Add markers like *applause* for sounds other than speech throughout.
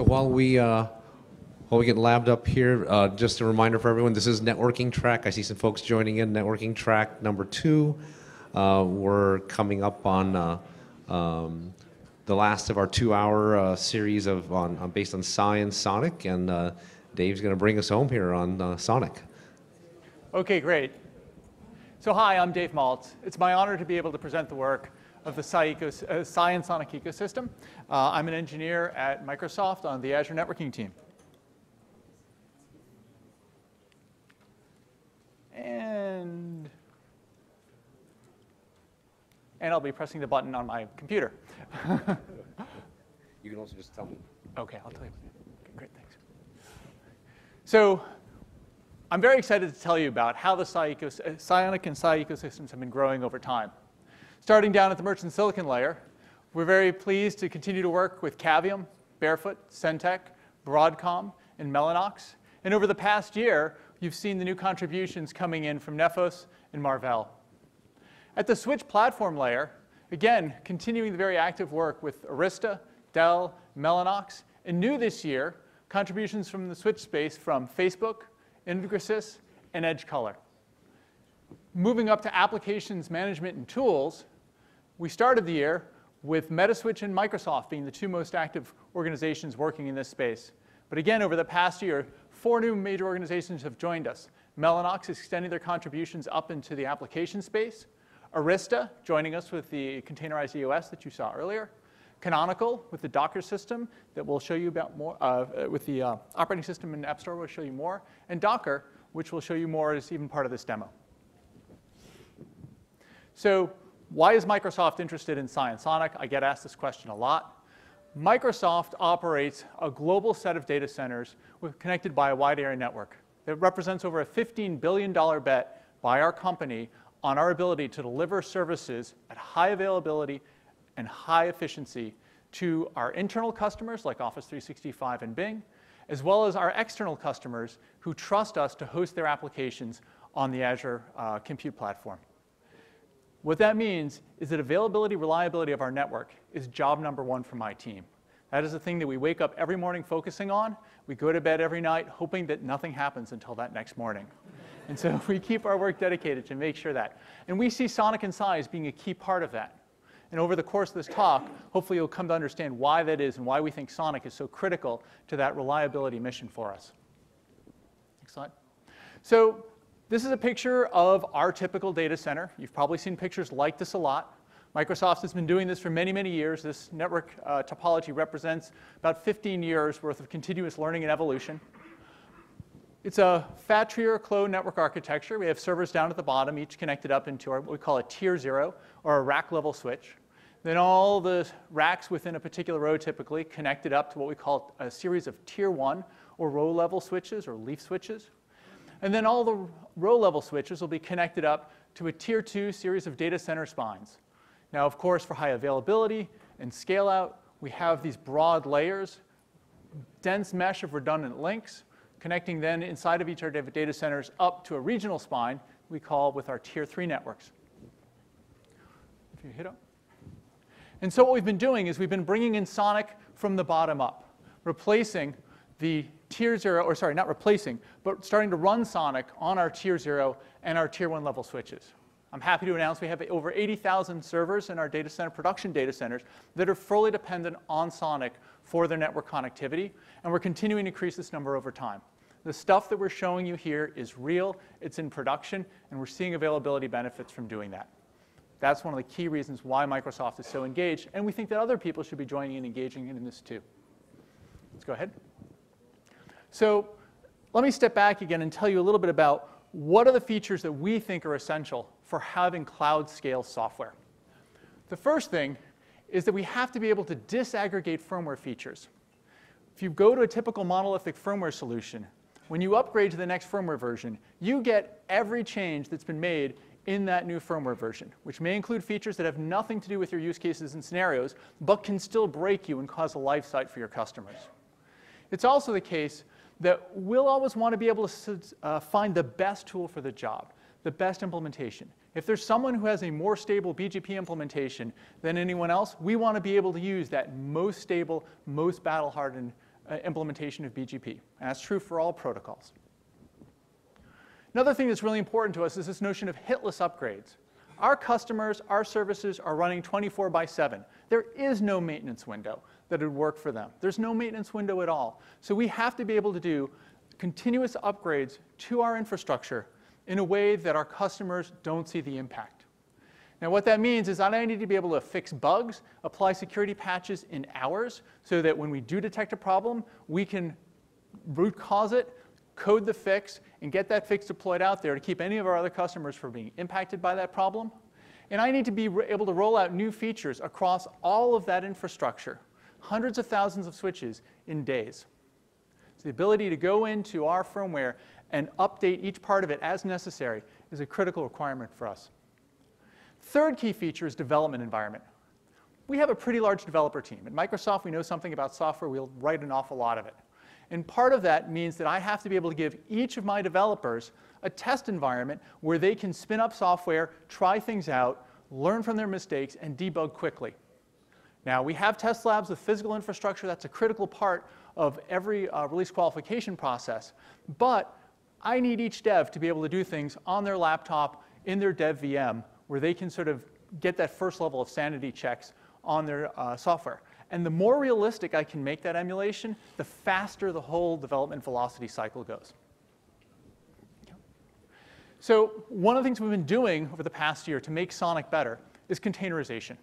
So while we uh, while we get labbed up here, uh, just a reminder for everyone: this is networking track. I see some folks joining in. Networking track number two. Uh, we're coming up on uh, um, the last of our two-hour uh, series of on, on based on science, Sonic, and uh, Dave's going to bring us home here on Sonic. Okay, great. So hi, I'm Dave Maltz. It's my honor to be able to present the work of the uh, SAI and Sonic ecosystem. Uh, I'm an engineer at Microsoft on the Azure networking team. And, and I'll be pressing the button on my computer. *laughs* You can also just tell me. Okay, I'll tell you. Okay, great, thanks. So I'm very excited to tell you about how the SAI uh, and SAI ecosystems have been growing over time. Starting down at the merchant silicon layer, we're very pleased to continue to work with Cavium, Barefoot, Centec, Broadcom, and Mellanox. And over the past year, you've seen the new contributions coming in from Nephos and Marvell. At the switch platform layer, again, continuing the very active work with Arista, Dell, Mellanox, and new this year, contributions from the switch space from Facebook, Ingrasys, and Edgecore. Moving up to applications management and tools, we started the year with Metaswitch and Microsoft being the two most active organizations working in this space. But again, over the past year, four new major organizations have joined us. Mellanox is extending their contributions up into the application space. Arista joining us with the containerized EOS that you saw earlier. Canonical with the Docker system that we'll show you about more, uh, with the uh, operating system and App Store, we'll show you more. And Docker, which we'll show you more as even part of this demo. So why is Microsoft interested in Science Sonic? I get asked this question a lot. Microsoft operates a global set of data centers connected by a wide area network. It represents over a $15 billion bet by our company on our ability to deliver services at high availability and high efficiency to our internal customers like Office 365 and Bing, as well as our external customers who trust us to host their applications on the Azure uh, compute platform. What that means is that availability, reliability of our network is job number one for my team. That is the thing that we wake up every morning focusing on. We go to bed every night hoping that nothing happens until that next morning. and so *laughs* we keep our work dedicated to make sure that. And we see Sonic and SAI as being a key part of that. And over the course of this talk, hopefully you'll come to understand why that is and why we think Sonic is so critical to that reliability mission for us. Next slide. So this is a picture of our typical data center. You've probably seen pictures like this a lot. Microsoft has been doing this for many, many years. This network uh, topology represents about 15 years worth of continuous learning and evolution. It's a fat tree or Clos network architecture. We have servers down at the bottom, each connected up into our, what we call a tier zero or a rack level switch. Then all the racks within a particular row typically connected up to what we call a series of tier one or row level switches or leaf switches. And then all the row level switches will be connected up to a tier two series of data center spines. Now, of course, for high availability and scale out, we have these broad layers, dense mesh of redundant links, connecting then inside of each of our data centers up to a regional spine we call with our tier three networks. If you hit up. And so what we've been doing is we've been bringing in Sonic from the bottom up, replacing the tier zero, or sorry, not replacing, but starting to run Sonic on our tier zero and our tier one level switches. I'm happy to announce we have over 80,000 servers in our data center, production data centers, that are fully dependent on Sonic for their network connectivity, and we're continuing to increase this number over time. The stuff that we're showing you here is real, it's in production, and we're seeing availability benefits from doing that. That's one of the key reasons why Microsoft is so engaged, and we think that other people should be joining and engaging in this too. Let's go ahead. So let me step back again and tell you a little bit about what are the features that we think are essential for having cloud scale software. The first thing is that we have to be able to disaggregate firmware features. If you go to a typical monolithic firmware solution, when you upgrade to the next firmware version, you get every change that's been made in that new firmware version, which may include features that have nothing to do with your use cases and scenarios, but can still break you and cause a life site for your customers. It's also the case that we'll always want to be able to uh, find the best tool for the job, the best implementation. If there's someone who has a more stable BGP implementation than anyone else, we want to be able to use that most stable, most battle-hardened uh, implementation of BGP. And that's true for all protocols. Another thing that's really important to us is this notion of hitless upgrades. Our customers, our services are running 24 by 7. There is no maintenance window that would work for them. There's no maintenance window at all. So we have to be able to do continuous upgrades to our infrastructure in a way that our customers don't see the impact. Now what that means is that I need to be able to fix bugs, apply security patches in hours so that when we do detect a problem, we can root cause it, code the fix, and get that fix deployed out there to keep any of our other customers from being impacted by that problem. And I need to be able to roll out new features across all of that infrastructure, hundreds of thousands of switches in days. So the ability to go into our firmware and update each part of it as necessary is a critical requirement for us. Third key feature is development environment. We have a pretty large developer team. At Microsoft, we know something about software. We'll write an awful lot of it. And part of that means that I have to be able to give each of my developers a test environment where they can spin up software, try things out, learn from their mistakes, and debug quickly. Now, we have test labs with physical infrastructure. That's a critical part of every uh, release qualification process. But I need each dev to be able to do things on their laptop in their dev VM where they can sort of get that first level of sanity checks on their uh, software. And the more realistic I can make that emulation, the faster the whole development velocity cycle goes. So one of the things we've been doing over the past year to make Sonic better is containerization.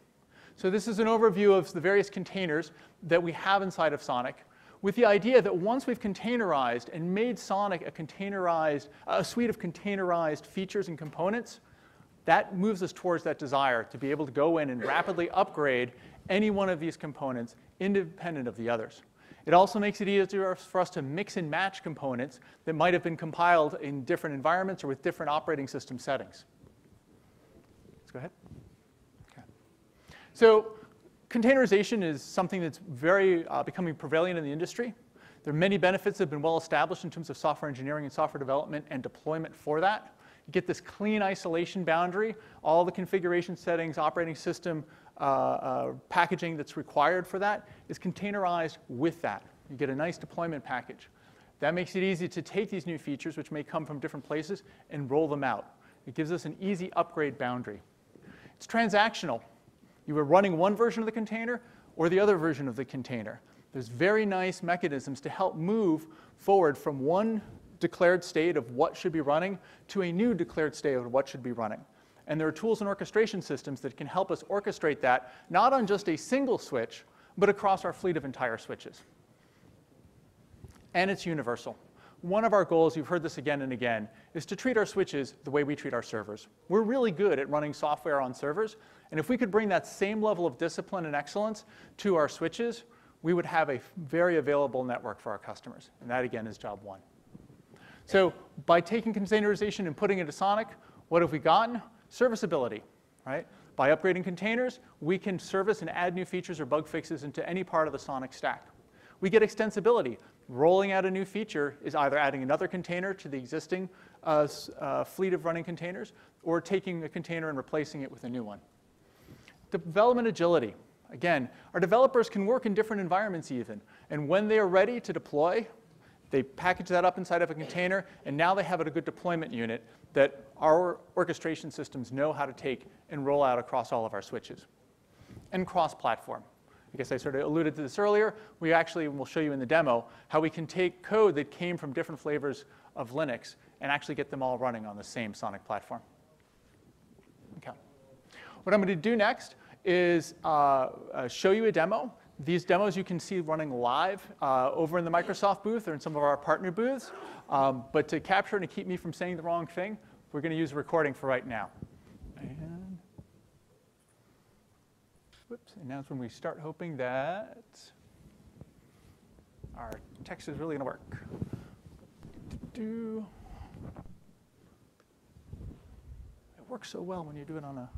So this is an overview of the various containers that we have inside of Sonic with the idea that once we've containerized and made Sonic a containerized, a suite of containerized features and components, that moves us towards that desire to be able to go in and rapidly upgrade any one of these components independent of the others. It also makes it easier for us to mix and match components that might have been compiled in different environments or with different operating system settings. Let's go ahead. So containerization is something that's very uh, becoming prevalent in the industry. There are many benefits that have been well established in terms of software engineering and software development and deployment for that. You get this clean isolation boundary, all the configuration settings, operating system uh, uh, packaging that's required for that is containerized with that. You get a nice deployment package. That makes it easy to take these new features, which may come from different places, and roll them out. It gives us an easy upgrade boundary. It's transactional. You are running one version of the container or the other version of the container. There's very nice mechanisms to help move forward from one declared state of what should be running to a new declared state of what should be running. And there are tools and orchestration systems that can help us orchestrate that, not on just a single switch, but across our fleet of entire switches. And it's universal. One of our goals, you've heard this again and again, is to treat our switches the way we treat our servers. We're really good at running software on servers, and if we could bring that same level of discipline and excellence to our switches, we would have a very available network for our customers. And that, again, is job one. So by taking containerization and putting it to Sonic, what have we gotten? Serviceability, right? By upgrading containers, we can service and add new features or bug fixes into any part of the Sonic stack. We get extensibility. Rolling out a new feature is either adding another container to the existing uh, uh, fleet of running containers or taking a container and replacing it with a new one. Development agility. Again, our developers can work in different environments even. And when they are ready to deploy, they package that up inside of a container, and now they have a good deployment unit that our orchestration systems know how to take and roll out across all of our switches. And cross-platform. I guess I sort of alluded to this earlier. We actually will show you in the demo how we can take code that came from different flavors of Linux and actually get them all running on the same Sonic platform. Okay. What I'm going to do next is uh, uh, show you a demo these demos you can see running live uh, over in the Microsoft booth or in some of our partner booths. Um, but to capture and to keep me from saying the wrong thing, we're going to use a recording for right now. And, whoops, and now is when we start hoping that our text is really going to work. It works so well when you do it on a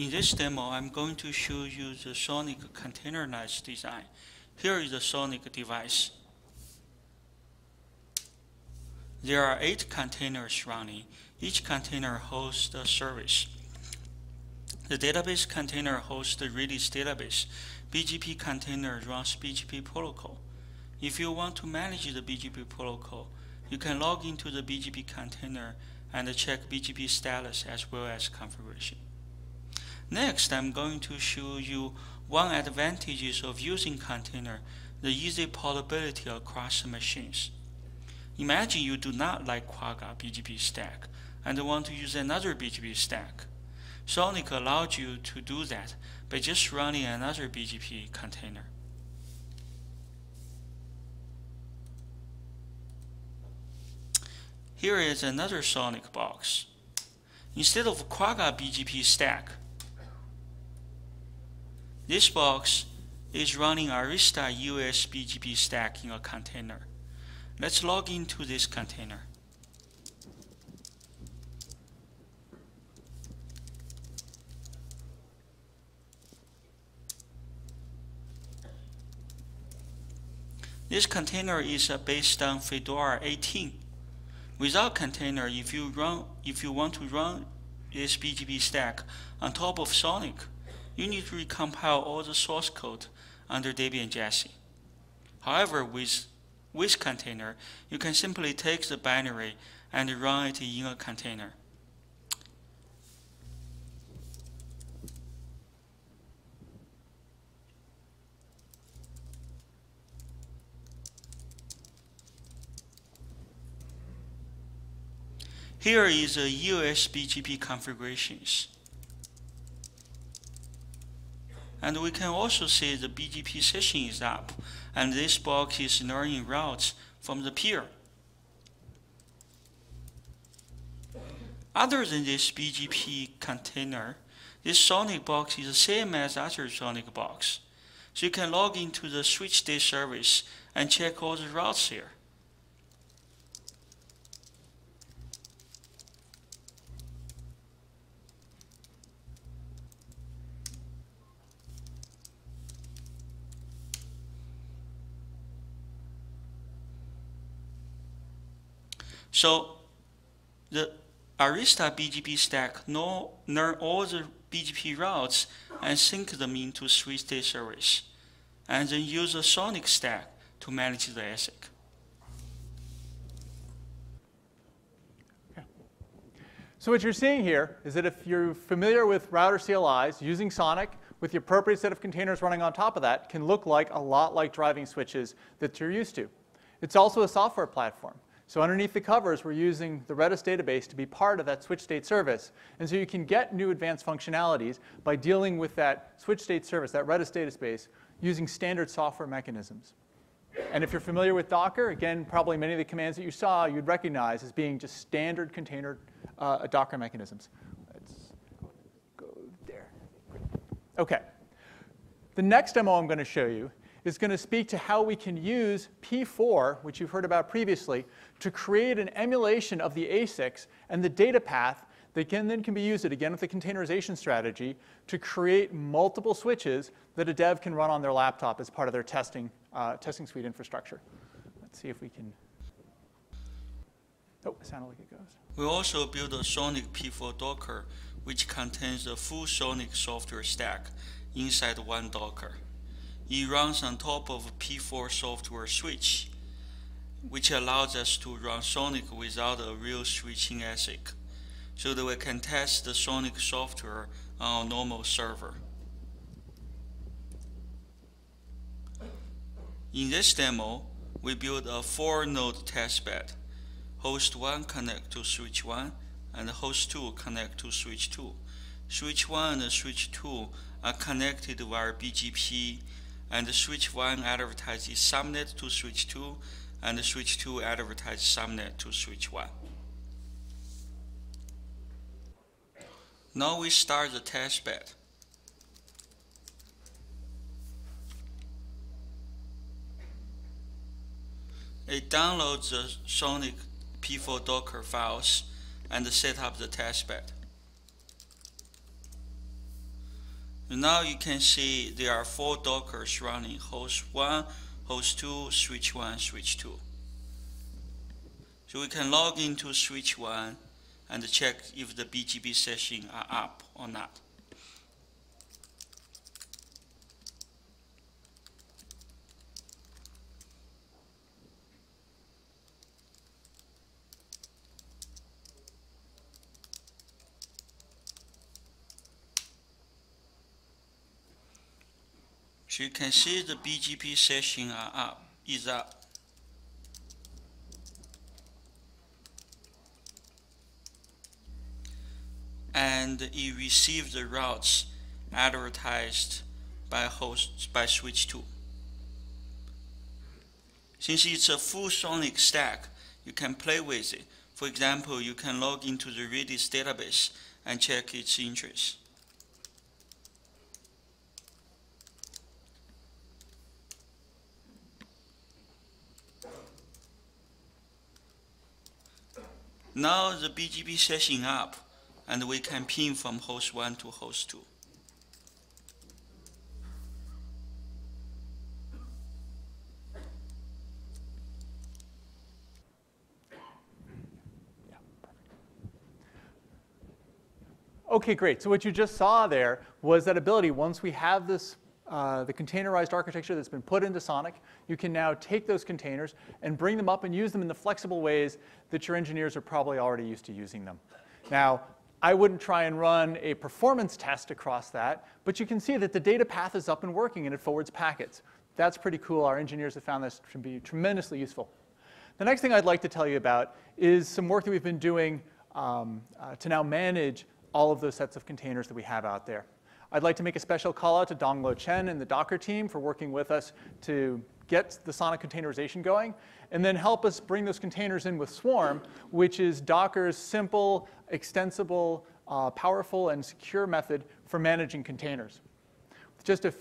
In this demo, I'm going to show you the Sonic containerized design. Here is the Sonic device. There are eight containers running. Each container hosts a service. The database container hosts the Redis database. BGP container runs BGP protocol. If you want to manage the BGP protocol, you can log into the BGP container and check BGP status as well as configuration. Next, I'm going to show you one advantages of using container, the easy portability across machines. Imagine you do not like Quagga BGP stack and want to use another BGP stack. Sonic allows you to do that by just running another BGP container. Here is another Sonic box. Instead of Quagga BGP stack, this box is running Arista EOS BGP stack in a container. Let's log into this container. This container is uh, based on Fedora 18. Without container, if you run, if you want to run this BGP stack on top of Sonic, you need to recompile all the source code under Debian Jessie. However, with with container, you can simply take the binary and run it in a container. Here is a EOS BGP configurations. And we can also see the BGP session is up, and this box is learning routes from the peer. Other than this BGP container, this Sonic box is the same as other Sonic box. So you can log into the switch state service and check all the routes here. So the Arista BGP stack know, learn all the BGP routes and sync them into switch state service, and then use a Sonic stack to manage the ASIC. So what you're seeing here is that if you're familiar with router CLIs, using Sonic with the appropriate set of containers running on top of that can look like a lot like driving switches that you're used to. It's also a software platform. So underneath the covers, we're using the Redis database to be part of that switch state service. And so you can get new advanced functionalities by dealing with that switch state service, that Redis database, using standard software mechanisms. And if you're familiar with Docker, again, probably many of the commands that you saw you'd recognize as being just standard container uh, Docker mechanisms. Let's go there. OK. The next demo I'm going to show you is going to speak to how we can use P4, which you've heard about previously, to create an emulation of the ASICs and the data path that can, then can be used, again with the containerization strategy, to create multiple switches that a dev can run on their laptop as part of their testing, uh, testing suite infrastructure. Let's see if we can. Oh, it sounded like it goes. We also built a Sonic P4 Docker, which contains the full Sonic software stack inside one Docker. It runs on top of P4 software switch, which allows us to run Sonic without a real switching ASIC, so that we can test the Sonic software on a normal server. In this demo, we built a four-node testbed. Host 1 connect to switch 1, and host 2 connect to switch 2. Switch 1 and switch 2 are connected via BGP and the switch 1 advertises subnet to switch 2, and the switch 2 advertises subnet to switch 1. Now we start the test bed. It downloads the Sonic P4 Docker files and set up the test bed. Now you can see there are four Dockers running, host 1, host 2, switch 1, switch 2. So we can log into switch 1 and check if the BGP session are up or not. You can see the BGP session are up, is up. And it receives the routes advertised by host by switch 2. Since it's a full sonic stack, you can play with it. For example, you can log into the Redis database and check its interest. Now the BGP session up, and we can ping from host 1 to host 2. Okay, great. So what you just saw there was that ability. Once we have this, uh, the containerized architecture that's been put into Sonic, you can now take those containers and bring them up and use them in the flexible ways that your engineers are probably already used to using them. Now, I wouldn't try and run a performance test across that, but you can see that the data path is up and working and it forwards packets. That's pretty cool. Our engineers have found this to be tremendously useful. The next thing I'd like to tell you about is some work that we've been doing um, uh, to now manage all of those sets of containers that we have out there. I'd like to make a special call out to Dongluo Chen and the Docker team for working with us to get the Sonic containerization going, and then help us bring those containers in with Swarm, which is Docker's simple, extensible, uh, powerful, and secure method for managing containers. With just a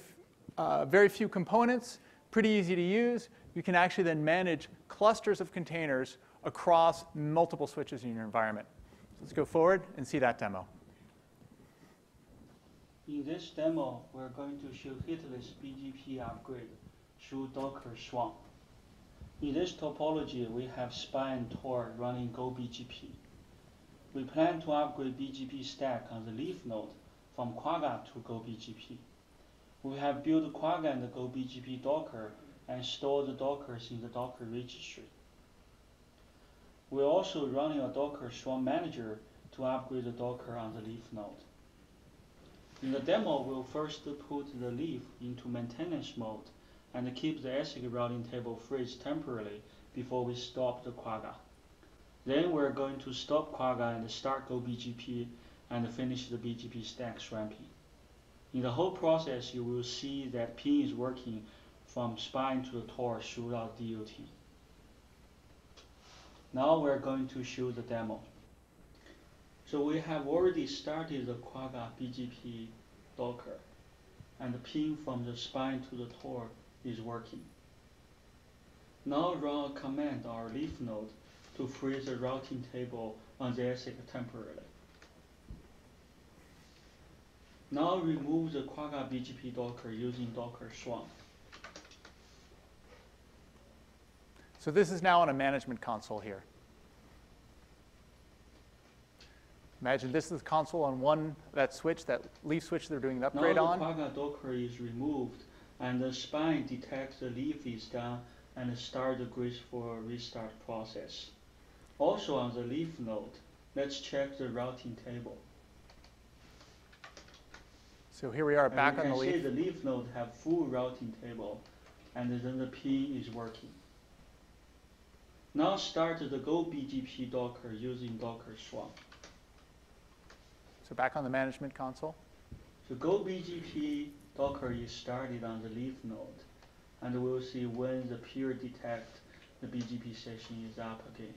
uh, very few components, pretty easy to use, you can actually then manage clusters of containers across multiple switches in your environment. Let's go forward and see that demo. In this demo, we're going to show hitless BGP upgrade through Docker Swarm. In this topology, we have SPI and Tor running GoBGP. We plan to upgrade BGP stack on the leaf node from Quagga to GoBGP. We have built Quagga and GoBGP Docker and stored the Dockers in the Docker registry. We're also running a Docker Swarm Manager to upgrade the Docker on the leaf node. In the demo, we'll first put the leaf into maintenance mode and keep the ASIC routing table freeze temporarily before we stop the Quagga. Then we're going to stop Quagga and start GoBGP and finish the BGP stack swamping. In the whole process, you will see that ping is working from spine to the Tor throughout DOT. Now we're going to show the demo. So we have already started the Quagga BGP Docker, and the ping from the spine to the Tor is working. Now run a command our leaf node to freeze the routing table on the ASIC temporarily. Now remove the Quagga BGP Docker using Docker Swarm. So this is now on a management console here. Imagine this is the console on one, that switch, that leaf switch they're doing an upgrade now on. the Quagga Docker is removed and the spine detects the leaf is down and start the graceful restart process. Also on the leaf node, let's check the routing table. So here we are back we on the can see leaf. the leaf node have full routing table and then the P is working. Now start the Go BGP Docker using Docker Swarm. So back on the management console. So Go BGP Docker is started on the leaf node, and we'll see when the peer detect the BGP session is up again.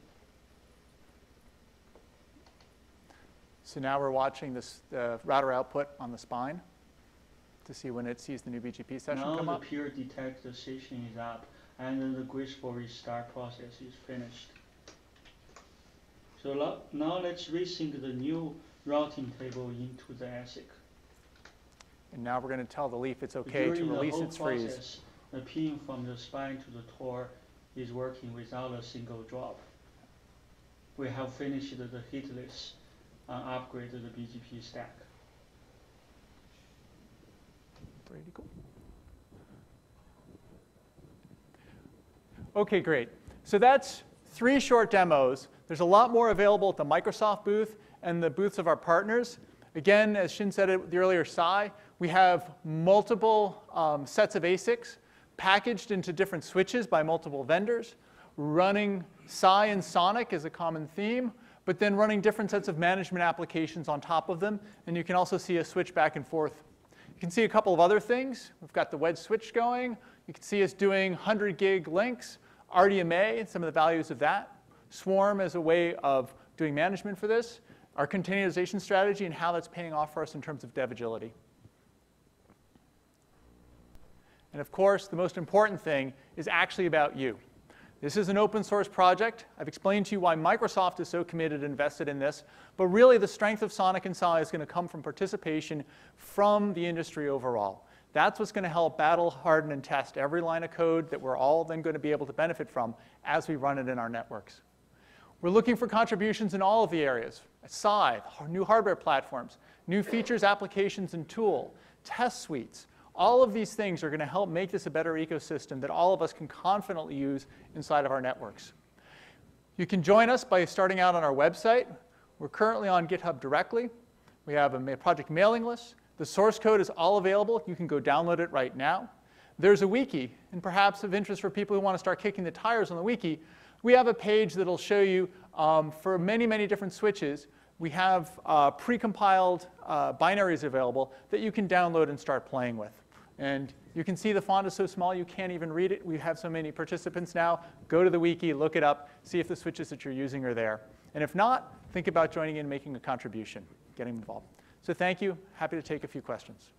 So now we're watching this uh, router output on the spine to see when it sees the new BGP session now come the up. peer detect the session is up, and then the graceful restart process is finished. So now let's resync the new routing table into the ASIC. And now we're going to tell the leaf it's okay During to release its freeze. process, the ping from the spine to the Tor is working without a single drop. We have finished the hitless and upgraded the BGP stack. Pretty cool. Okay, great. So that's three short demos. There's a lot more available at the Microsoft booth and the booths of our partners. Again, as Shin said at the earlier SAI, We have multiple um, sets of ASICs packaged into different switches by multiple vendors, running SAI and Sonic as a common theme, but then running different sets of management applications on top of them. And you can also see a switch back and forth. You can see a couple of other things. We've got the wedge switch going. You can see us doing 100 gig links, RDMA, and some of the values of that. Swarm as a way of doing management for this, our containerization strategy, and how that's paying off for us in terms of dev agility. And of course, the most important thing is actually about you. This is an open source project. I've explained to you why Microsoft is so committed and invested in this. But really, the strength of Sonic and SAI is going to come from participation from the industry overall. That's what's going to help battle, harden, and test every line of code that we're all then going to be able to benefit from as we run it in our networks. We're looking for contributions in all of the areas. SAI, new hardware platforms, new features, applications, and tool, test suites, all of these things are going to help make this a better ecosystem that all of us can confidently use inside of our networks. You can join us by starting out on our website. We're currently on GitHub directly. We have a project mailing list. The source code is all available. You can go download it right now. There's a wiki, and perhaps of interest for people who want to start kicking the tires on the wiki, we have a page that'll show you um, for many, many different switches, we have uh, precompiled uh, binaries available that you can download and start playing with. And you can see the font is so small you can't even read it. We have so many participants now. Go to the wiki, look it up, see if the switches that you're using are there. And if not, think about joining in, making a contribution, getting involved. So thank you. Happy to take a few questions.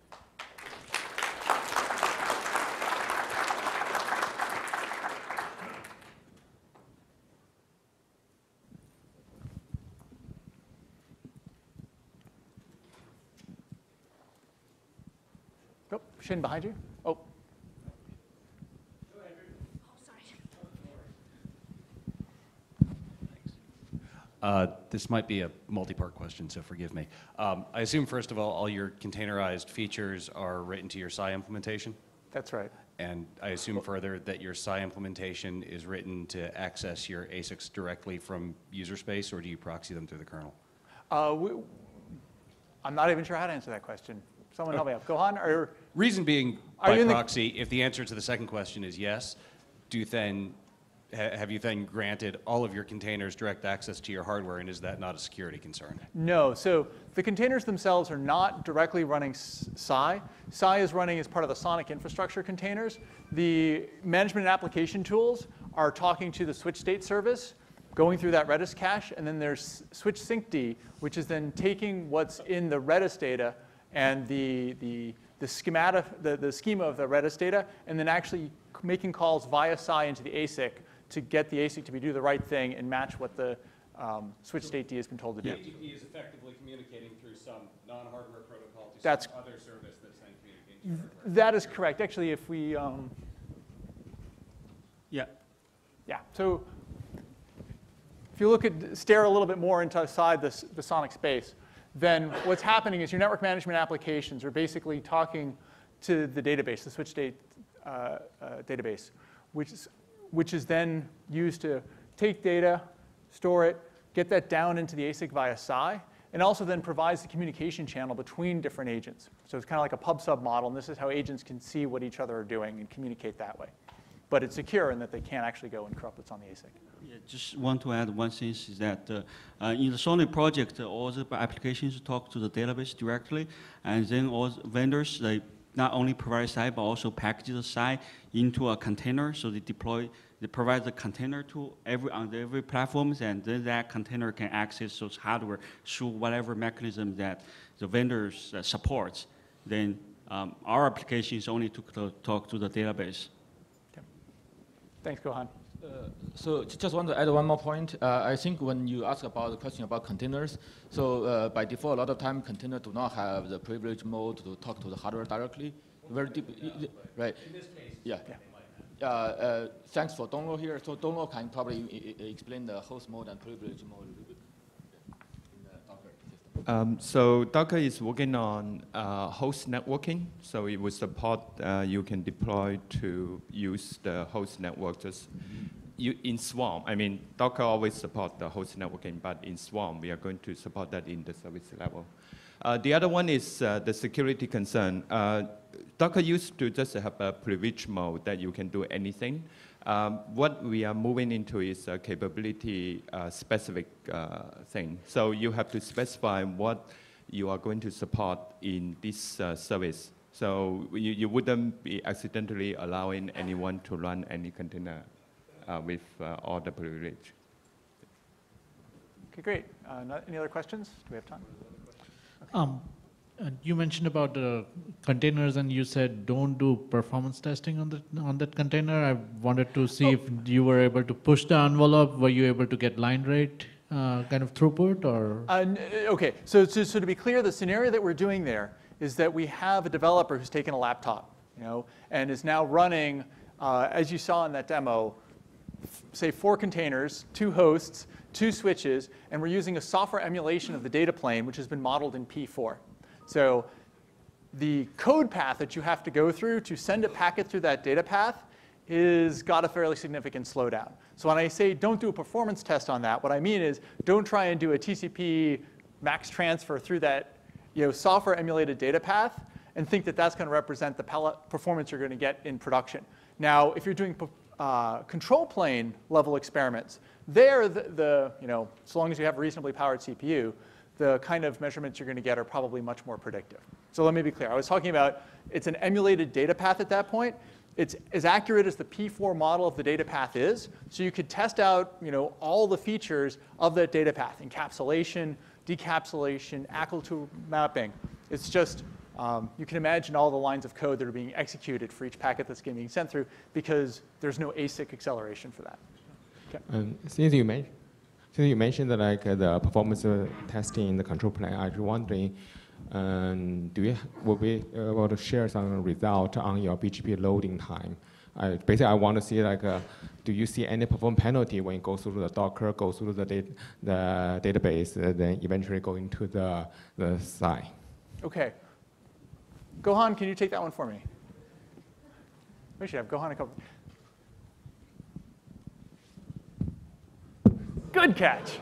Shin behind you. Oh. Uh, this might be a multi-part question, so forgive me. Um, I assume, first of all, all your containerized features are written to your SAI implementation? That's right. And I assume further that your SAI implementation is written to access your ASICs directly from user space, or do you proxy them through the kernel? Uh, we, I'm not even sure how to answer that question. Someone help me out. Guohan, or reason being by proxy, if the answer to the second question is yes, do you then have you then granted all of your containers direct access to your hardware, and is that not a security concern? No. So the containers themselves are not directly running SAI. SAI is running as part of the Sonic infrastructure containers. The management and application tools are talking to the switch state service, going through that Redis cache, and then there's switch syncd, which is then taking what's in the Redis data and the, the, the, schemata, the, the schema of the Redis data, and then actually making calls via SAI into the ASIC to get the ASIC to be do the right thing and match what the um, switch state D has been told to do. He is effectively communicating through some non-hardware protocol to that's, some other service that's then communicating to hardware. That is correct. Actually, if we, um, yeah, yeah. So if you look at stare a little bit more into inside the, the sonic space, then what's happening is your network management applications are basically talking to the database, the switch state uh, uh, database, which is, which is then used to take data, store it, get that down into the ASIC via SAI, and also then provides the communication channel between different agents. So it's kind of like a pub-sub model, and this is how agents can see what each other are doing and communicate that way. But it's secure in that they can't actually go and corrupt what's on the ASIC. Yeah, just want to add one thing is that uh, uh, in the Sony project, uh, all the applications talk to the database directly, and then all the vendors, they not only provide SAI, but also package the SAI into a container, so they deploy, they provide the container to every, on every platforms, and then that container can access those hardware through whatever mechanism that the vendors uh, supports. Then um, our application is only to talk to the database. Okay. Thanks, Guohan. Uh, so just want to add one more point. Uh, I think when you ask about the question about containers, so uh, by default, a lot of time containers do not have the privilege mode to talk to the hardware directly. Very deep, right? In this case, yeah. Uh, uh, thanks for Dongluo here. So Dongluo can probably explain the host mode and privilege mode um, so Docker is working on uh, host networking, so it will support uh, you can deploy to use the host network just you, in Swarm. I mean, Docker always support the host networking, but in Swarm we are going to support that in the service level. Uh, the other one is uh, the security concern. Uh, Docker used to just have a privilege mode that you can do anything. Um, what we are moving into is a capability uh, specific uh, thing. So you have to specify what you are going to support in this uh, service. So you, you wouldn't be accidentally allowing anyone to run any container uh, with uh, all the privilege. Okay, great. Uh, no- Any other questions? Do we have time? Um, uh, you mentioned about containers, and you said don't do performance testing on the on that container. I wanted to see if you were able to push the envelope. Were you able to get line rate uh, kind of throughput, or Uh, okay, so, so, so to be clear, the scenario that we're doing there is that we have a developer who's taken a laptop, you know, and is now running, uh, as you saw in that demo, say four containers, two hosts, two switches, and we're using a software emulation of the data plane, which has been modeled in P4. So the code path that you have to go through to send a packet through that data path is got a fairly significant slowdown. So when I say don't do a performance test on that, what I mean is don't try and do a TCP max transfer through that you know, software emulated data path and think that that's going to represent the performance you're going to get in production. Now, if you're doing uh, control plane level experiments, there, the, the, you know, so long as you have a reasonably powered CPU, the kind of measurements you're going to get are probably much more predictive. So let me be clear. I was talking about it's an emulated data path at that point. It's as accurate as the P4 model of the data path is. So you could test out you know, all the features of that data path, encapsulation, decapsulation, ACL2 mapping. It's just, um, you can imagine all the lines of code that are being executed for each packet that's getting sent through because there's no ASIC acceleration for that. Um, since you mentioned, since you mentioned that like the performance testing in the control plane, I was wondering, um, do you will be able to share some result on your BGP loading time? I, basically, I want to see like, uh, do you see any performance penalty when it goes through the Docker, goes through the, dat- the database, uh, then eventually going to the the site? Okay. Guohan, can you take that one for me? We should have Guohan a couple. Good catch.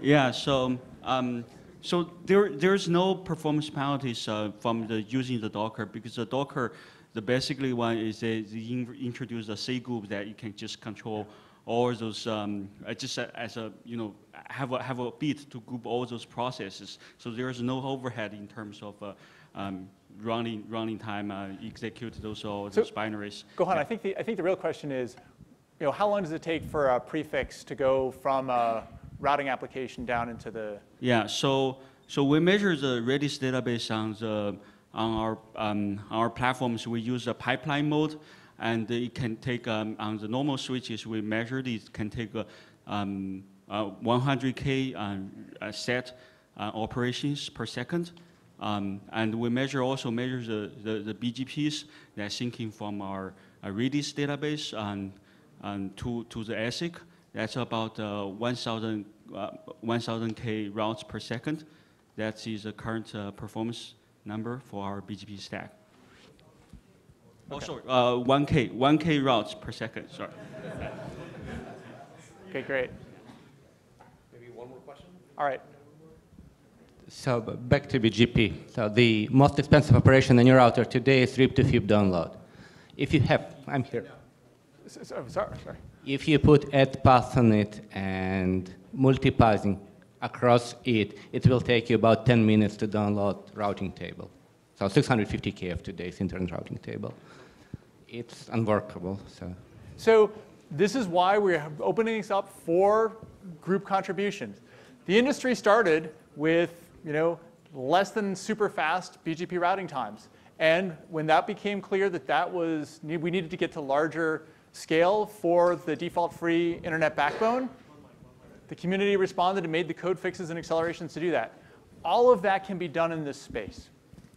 Yeah, so um, so there there's no performance penalties uh, from the using the Docker because the Docker, the basically one is they, they introduce a C group that you can just control all those um, uh, just as a you know have a have a bit to group all those processes. So there's no overhead in terms of uh, um, running running time uh, execute those all So- those binaries. Guohan, Yeah. I think the I think the real question is, you know, how long does it take for a prefix to go from a routing application down into the Yeah, so so we measure the Redis database on the on our um, our platforms. We use a pipeline mode, and it can take um, on the normal switches we measured it can take a, um, uh, 100k um, uh, set uh, operations per second. Um, and we measure also measure the, the, the BGPs that syncing from our uh, Redis database and, and to, to the ASIC. That's about uh, 1,000 uh, 1,000K routes per second. That is the current uh, performance number for our BGP stack. Oh, sorry, uh, 1K, 1K routes per second, sorry. *laughs* Okay, great. Maybe one more question? All right. So back to BGP. So the most expensive operation in your router today is RIB to FIB download. If you have, I'm here. Sorry, sorry. If you put add path on it and multipathing across it, it will take you about 10 minutes to download routing table. So 650K of today's internet routing table. It's unworkable, so. So this is why we're opening this up for group contributions. The industry started with you know less than super fast BGP routing times, and when that became clear that that was we needed to get to larger scale for the default free internet backbone, the community responded and made the code fixes and accelerations to do that. All of that can be done in this space.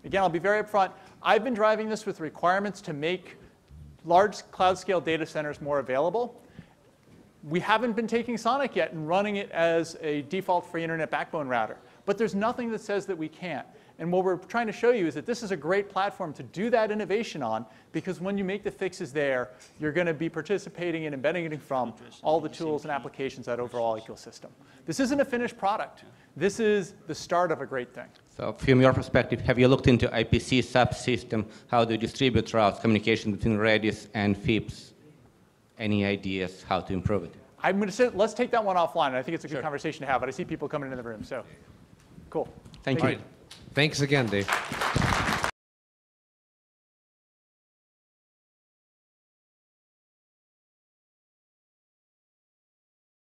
Again, I'll be very upfront. I've been driving this with requirements to make large cloud scale data centers more available. We haven't been taking Sonic yet and running it as a default free internet backbone router. But there's nothing that says that we can't. And what we're trying to show you is that this is a great platform to do that innovation on because when you make the fixes there, you're going to be participating in and embedding it from all the tools and applications that overall ecosystem. This isn't a finished product. This is the start of a great thing. So from your perspective, have you looked into IPC subsystem? How do you distribute routes, communication between Redis and FIPS? Any ideas how to improve it? I'm going to say, let's take that one offline. I think it's a good conversation to have, but I see people coming into the room, so, cool. Thank All you. right. Thanks again, Dave.